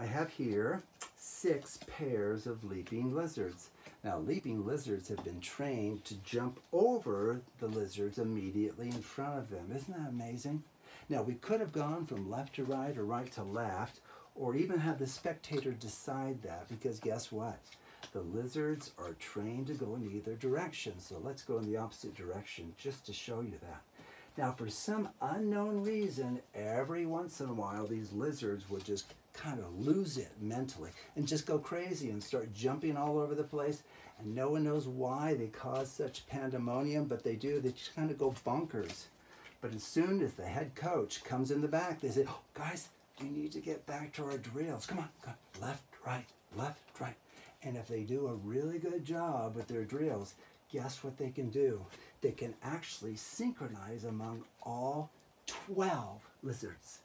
I have here six pairs of leaping lizards. Now, leaping lizards have been trained to jump over the lizards immediately in front of them. Isn't that amazing? Now, we could have gone from left to right or right to left, or even have the spectator decide that, because guess what? The lizards are trained to go in either direction. So let's go in the opposite direction just to show you that. Now, for some unknown reason, every once in a while, these lizards would just kind of lose it mentally and just go crazy and start jumping all over the place. And no one knows why they cause such pandemonium, but they do. They just kind of go bonkers. But as soon as the head coach comes in the back, they say, oh, guys, we need to get back to our drills. Come on, come on. left, right, left, right. And if they do a really good job with their drills, guess what they can do? They can actually synchronize among all 12 lizards.